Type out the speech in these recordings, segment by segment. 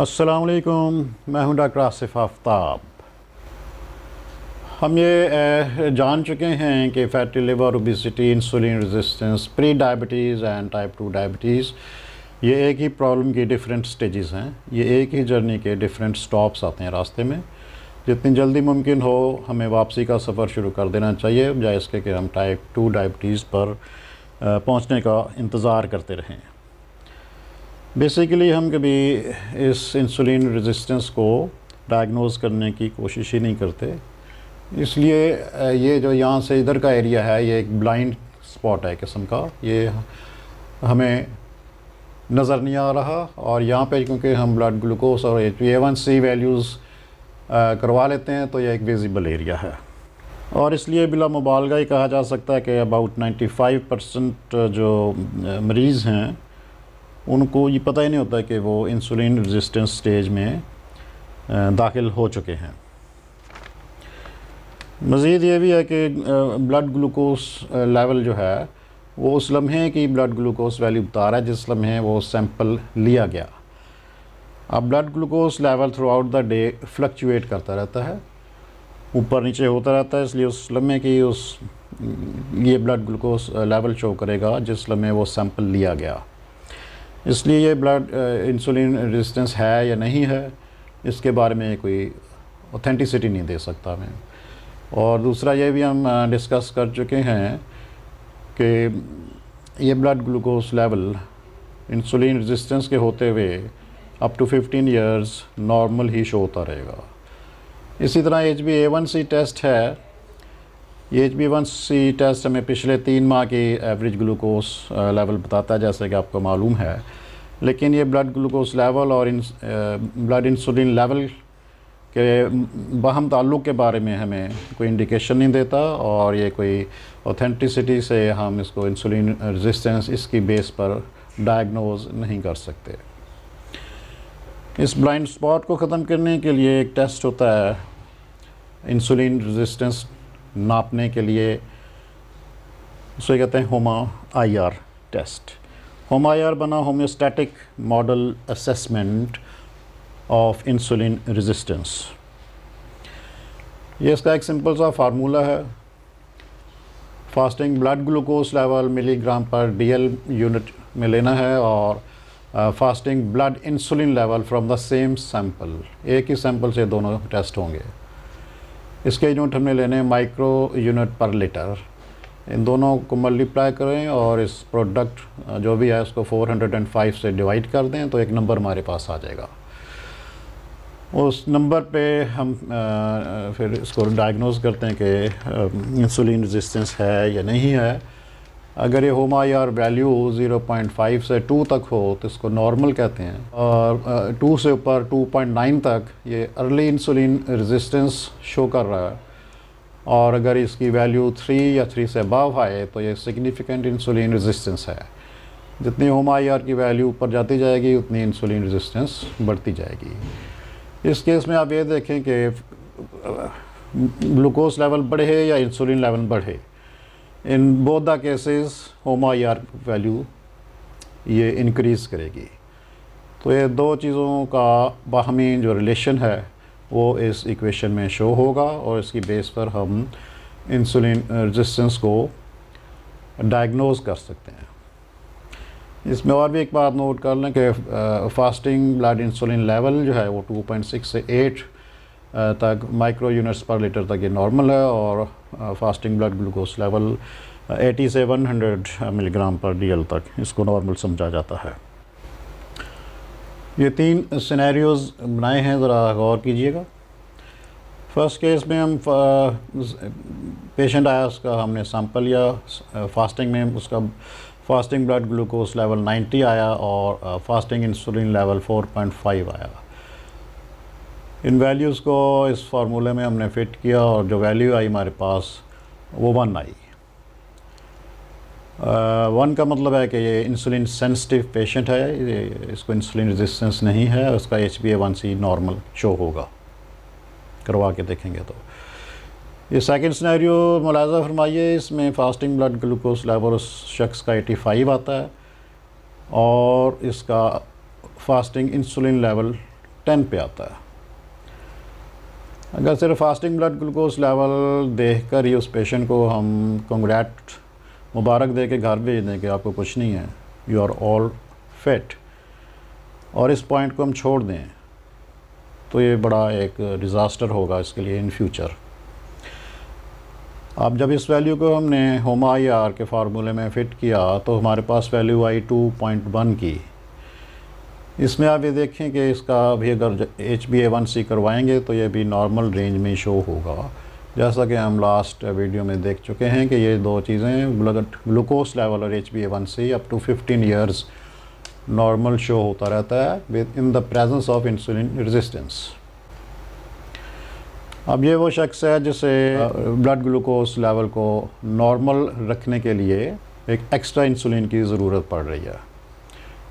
السلام علیکم، میں ہوں ڈاکٹر آصف آفتاب۔ ہم یہ جان چکے ہیں کہ fatty liver obesity insulin resistance pre diabetes and type two diabetes یہ ایک ہی پرابلم کی ڈیفرنٹ سٹیجز ہیں۔ یہ ایک ہی جرنی کے ڈیفرنٹ سٹاپس آتے ہیں راستے میں۔ جتنی جلدی ممکن ہو، ہمیں واپسی کا سفر شروع کر دینا چاہیے، بجائے اس کے کہ ہم ٹائپ ٹو ڈائبٹیز پر پہنچنے کا انتظار کرتے رہیں۔ بیسیکلی ہم کبھی اس انسولین ریزسٹنس کو ڈائگنوز کرنے کی کوشش ہی نہیں کرتے۔ اس لیے یہ جو یہاں سے ادھر کا ایریا ہے، یہ ایک بلائنڈ سپاٹ ہے قسم کا۔ یہ ہمیں نظر نہیں آ رہا اور یہاں پہ کیونکہ ہم بلڈ گلوکوز اور H A one C values کروا لیتے ہیں، تو یہ ایک ویزیبل ایریا ہے۔ اور اس لیے بلا مبالغہ ہی کہا جا سکتا ہے کہ اباؤٹ نائنٹی فائیو پرسنٹ جو مریض ہیں ان کو یہ پتہ ہی نہیں ہوتا کہ وہ انسولین ریزسٹنس سٹیج میں داخل ہو چکے ہیں۔ مزید یہ بھی ہے کہ بلڈ گلوکوز لیول جو ہے، وہ اس لمحے کی بلڈ گلوکوز ویلیو بتا رہا ہے، جس لمحے وہ سیمپل لیا گیا۔ اب blood glucose level throughout the day fluctuate کرتا رہتا ہے، اوپر نیچے ہوتا رہتا ہے، اس لیے اس لمحے کی اس یہ بلڈ گلوکوز لیول شو کرے گا، جس لمحے وہ سیمپل لیا گیا۔ اس لیے یہ بلڈ انسولین ریزسٹنس ہے یا نہیں ہے، اس کے بارے میں کوئی اوتھینٹیسٹی نہیں دے سکتا میں۔ اور دوسرا یہ بھی ہم uh, ڈسکس کر چکے ہیں کہ یہ blood glucose level insulin resistance کے ہوتے ہوئے up to fifteen years normal he show ہوتا رہے گا۔ اسی طرح H B A one C test ہے۔ یہ H B one C test ہمیں پچھلے تین ماہ کی ایوریج گلوکوز لیول بتاتا ہے جیسے کہ آپ کو معلوم ہے۔ لیکن یہ بلڈ گلوکوز لیول اور بلڈ انسولین لیول کے باہم تعلق کے بارے میں ہمیں کوئی انڈیکیشن نہیں دیتا اور یہ کوئی اوتھینٹسٹی سے ہم اس کو انسولین ریزسٹنس اس کی بیس پر ڈائگنوز نہیں کر سکتے۔ اس بلائنڈ سپاٹ کو ختم کرنے کے لیے ایک ٹیسٹ ہوتا ہے انسولین ریزسٹنس ناپنے کے لیے اسے کہتے ہیں ہوما I R test. HOMA I R بنا homeostatic model assessment of insulin resistance. یہ اس کا ایک سمپل سا فارمولہ ہے۔ Fasting blood glucose level milligram per D L unit میں لینا ہے اور fasting blood insulin level from the same sample. ایک ہی سیمپل سے دونوں ٹیسٹ ہوں گے۔ اس کے یونٹ ہم نے لینے مائکرو یونٹ پر لیٹر ان دونوں کو ملٹیپلائی کریں اور اس پروڈکٹ جو بھی ہے اس کو فور ہنڈریڈ اینڈ فائیو سے ڈیوائڈ کر دیں تو ایک نمبر ہمارے پاس آ جائے گا. اس نمبر پہ ہم پھر اس کو ڈائگنوز کرتے ہیں کہ انسولین ریزسٹنس ہے یا نہیں ہے. اگر یہ ہوما یا ویلیو زیرو پوائنٹ فائیو سے ٹو تک ہو تو اس کو نارمل کہتے ہیں اور ٹو سے اوپر ٹو پوائنٹ نائن تک یہ ارلی انسولین ریزسٹنس شو کر رہا ہے اور اگر اس کی ویلیو تھری یا تھری سے اباو آئے تو یہ سگنیفیکنٹ انسولین ریزسٹنس ہے۔ جتنی ہوما آر کی ویلیو اوپر جاتی جائے گی، اتنی انسولین ریزسٹنس بڑھتی جائے گی۔ اس کیس میں آپ یہ دیکھیں کہ گلوکوز لیول بڑھے یا انسولین لیول بڑھے؟ In both the cases HOMA R value یہ انکریز کرے گی۔ تو یہ دو چیزوں کا باہمی جو ریلیشن ہے، وہ اس ایکویشن میں شو ہوگا اور اس کی بیس پر ہم انسولین رجسٹنس کو ڈائگنوز کر سکتے ہیں۔ اس میں اور بھی ایک بات نوٹ کر لیں کہ فاسٹنگ بلڈ انسولین لیول جو ہے، وہ ٹو پوائنٹ سکس سے ایٹ تک مائکرو یونٹس پر لیٹر تک یہ نارمل ہے اور fasting blood glucose level eighty سے one hundred milligram per D L تک اس کو نارمل سمجھا جاتا ہے۔ یہ تین سینیریوز بنائے ہیں، ذرا غور کیجیے گا۔ فرسٹ کیس میں ہم پیشنٹ آیا، اس کا ہم نے سیمپل لیا۔ فاسٹنگ میں اس کا fasting blood glucose level ninety آیا اور fasting insulin level four point five آیا۔ ان ویلیوز کو اس فارمولے میں ہم نے فٹ کیا اور جو ویلیو آئی ہمارے پاس وہ ون آئی۔ ون کا مطلب ہے کہ یہ انسولین سینسٹیو پیشنٹ ہے اس کو انسولین ریزسٹنس نہیں ہے، اس کا H B A one C normal show ہوگا۔ کروا کے دیکھیں گے تو۔ یہ سیکنڈ سنیریو ملاحظہ فرمائیے، اس میں فاسٹنگ بلڈ گلوکوز لیول اس شخص کا ایٹی فائیو آتا ہے اور اس کا فاسٹنگ انسولین لیول ٹین پہ آتا ہے۔ اگر صرف فاسٹنگ بلڈ گلوکوز لیول دیکھ کر ہی اس پیشنٹ کو ہم کنگریٹ مبارک دے کے گھر بھیج دیں کہ آپ کو کچھ نہیں ہے یو آر آل فٹ اور اس پوائنٹ کو ہم چھوڑ دیں، تو یہ بڑا ایک ڈیزاسٹر ہوگا اس کے لیے ان فیوچر اب جب اس ویلیو کو ہم نے ہوما آئی آر کے فارمولے میں فٹ کیا، تو ہمارے پاس ویلیو آئی ٹو پوائنٹ ون کی۔ اس میں آپ یہ دیکھیں کہ اس کا بھی اگر H B A one C کروائیں گے تو یہ بھی نارمل رینج میں شو ہوگا۔ جیسا کہ ہم لاسٹ ویڈیو میں دیکھ چکے ہیں کہ یہ دو چیزیں گلوکوز لیول اور H B A one C up to fifteen years normal show ہوتا رہتا ہے in the presence of insulin resistance اب یہ وہ شخص ہے جسے بلڈ گلوکوز لیول کو نارمل رکھنے کے لیے ایک ایکسٹرا انسولین کی ضرورت پڑ رہی ہے۔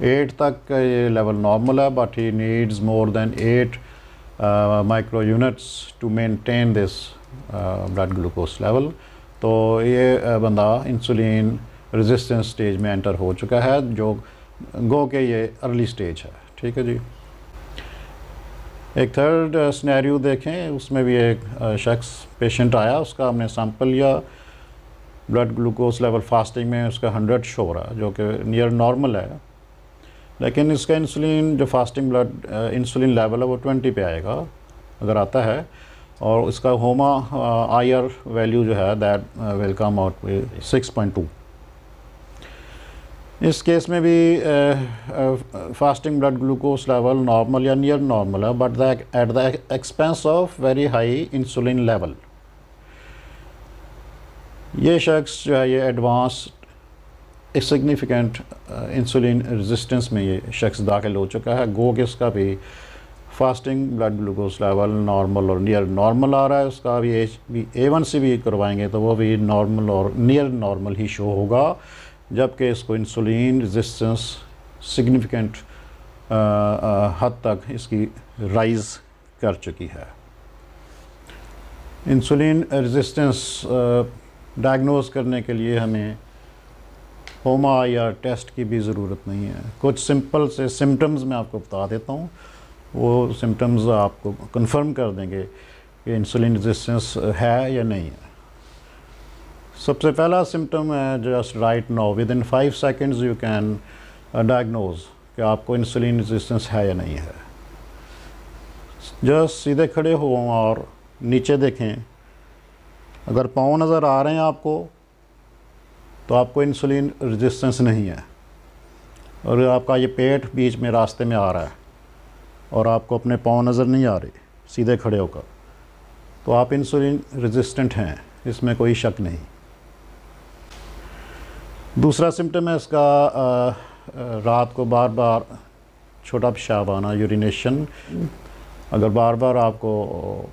ایٹ تک یہ لیول نارمل ہے but he needs more than eight micro units to maintain this blood glucose level تو یہ بندہ انسولین ریزسٹنس سٹیج میں انٹر ہو چکا ہے جو گو کہ یہ ارلی سٹیج ہے ٹھیک ہے جی ایک تھرڈ سنیریو دیکھیں اس میں بھی ایک شخص پیشنٹ آیا اس کا ہم نے سیمپل لیا بلڈ گلوکوز لیول فاسٹنگ میں اس کا ہنڈریڈ شو رہا جو کہ نیئر نارمل ہے لیکن اس کا انسولین جو فاسٹنگ بلڈ انسولین لیول ہے وہ ٹوینٹی پہ آئے گا، اگر آتا ہے۔ اور اس کا ہوما آئی آر ویلیو جو ہے، that will come out six point two us case میں بھی fasting blood glucose level normal یا نیئر نارمل ہے but at the expense of very high insulin level یہ شخص جو ہے، یہ ایڈوانس ایک سگنیفیکنٹ انسولین ریزسٹنس میں یہ شخص داخل ہو چکا ہے۔ گو کہ اس کا بھی fasting blood glucose level normal اور نیئر نارمل آ رہا ہے۔ اس کا بھی H B A one C بھی کروائیں گے تو وہ بھی نارمل اور نیئر نارمل ہی شو ہوگا۔ جبکہ اس کو انسولین ریزسٹنس سگنیفیکنٹ حد تک اس کی رائز کر چکی ہے۔ انسولین ریزسٹنس ڈائگنوز کرنے کے لیے ہمیں ہوما یا ٹیسٹ کی بھی ضرورت نہیں ہے۔ کچھ سمپل سے سمٹمز میں آپ کو بتا دیتا ہوں۔ وہ سمٹمز آپ کو کنفرم کر دیں گے کہ انسولین ریزسٹنس ہے یا نہیں ہے۔ سب سے پہلا سمٹم ہے just right now within five seconds you can diagnose کہ آپ کو انسولین ریزسٹنس ہے یا نہیں ہے۔ جسٹ سیدھے کھڑے ہوں اور نیچے دیکھیں۔ اگر پاؤں نظر آ رہے ہیں آپ کو تو آپ کو انسولین ریزسٹنس نہیں ہے۔ اور آپ کا یہ پیٹ بیچ میں راستے میں آ رہا ہے اور آپ کو اپنے پاؤں نظر نہیں آ رہے، سیدھے کھڑے ہو کر۔ تو آپ انسولین ریزسٹنٹ ہیں، اس میں کوئی شک نہیں۔ دوسرا سمٹم ہے اس کا رات کو بار بار چھوٹا پیشاب آنا یورینیشن اگر بار بار آپ کو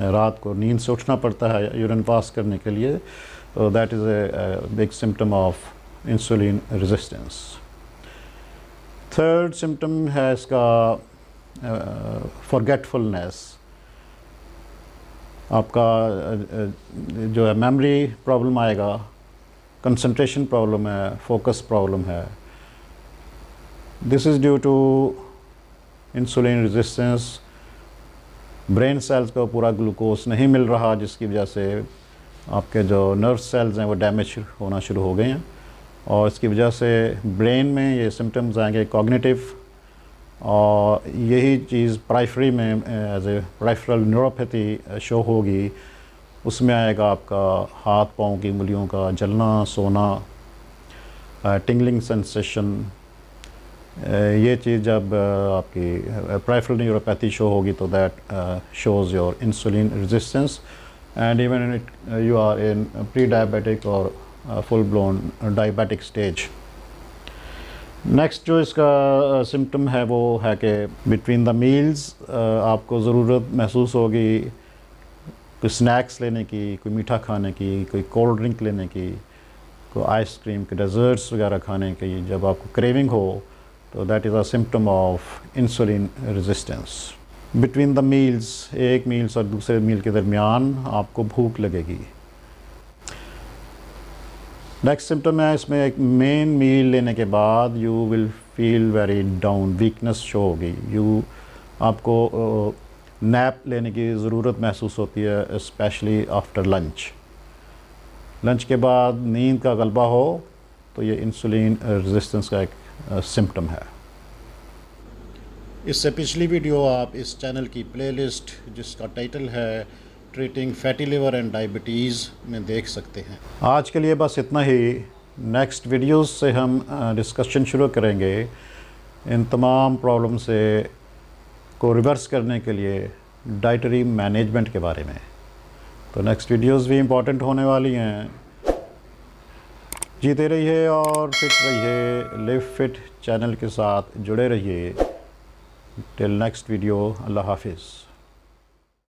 رات کو نیند سے اٹھنا پڑتا ہے یورین پاس کرنے کے لیے تو that is a big symptom of insulin resistance third symptom ہے اس کا فارگیٹفلنیس آپ کا جو ہے میمری پرابلم آئے گا کنسنٹریشن پرابلم ہے فوکس پرابلم ہے this is due to insulin resistance brain cells کو پورا گلوکوز نہیں مل رہا جس کی وجہ سے آپ کے جو نرو سیلز ہیں وہ ڈیمیج ہونا شروع ہو گئے ہیں اور اس کی وجہ سے برین میں یہ سمٹمز آئیں گے کوگنیٹیو اور یہی چیز پرائفری میں ایز اے پرائفرل نیوروپیتھی شو ہوگی، اس میں آئے گا آپ کا ہاتھ پاؤں کی انگلیوں کا جلنا، سونا ٹنگلنگ سنسیشن یہ چیز جب آپ کی پرائفرل نیوروپیتھی شو ہوگی تو that shows your insulin resistance and even you are in pre diabetic اور full blown diabetic stage next جو اس کا سمٹم ہے وہ ہے کہ بٹوین دا میلز آپ کو ضرورت محسوس ہوگی کوئی سنیکس لینے کی کوئی میٹھا کھانے کی کوئی کولڈ ڈرنک لینے کی کوئی آئس کریم کے ڈیزرٹس وغیرہ کھانے کی جب آپ کو کریونگ ہو تو that is a symptom of insulin resistance between the meals ایک میلز اور دوسرے میل کے درمیان آپ کو بھوک لگے گی نیکسٹ سمٹم ہے اس میں ایک مین میل لینے کے بعد you will feel very down weakness show ہوگی یو آپ کو نیپ لینے کی ضرورت محسوس ہوتی ہے اسپیشلی آفٹر لنچ لنچ کے بعد نیند کا غلبہ ہو تو یہ انسولین رزسٹنس کا ایک سمپٹم ہے اس سے پچھلی ویڈیو آپ اس چینل کی پلے لسٹ جس کا ٹائٹل ہے treating fatty liver and diabetes میں دیکھ سکتے ہیں۔ آج کے لیے بس اتنا ہی۔ نیکسٹ ویڈیوز سے ہم ڈسکشن شروع کریں گے۔ ان تمام پرابلم سے کو ریورس کرنے کے لیے ڈائٹری مینجمنٹ کے بارے میں۔ تو نیکسٹ ویڈیوز بھی امپورٹنٹ ہونے والی ہیں۔ جیتے رہیے اور فٹ رہیے۔ لیو فٹ چینل کے ساتھ جڑے رہیے۔ ٹل نیکسٹ ویڈیو اللہ حافظ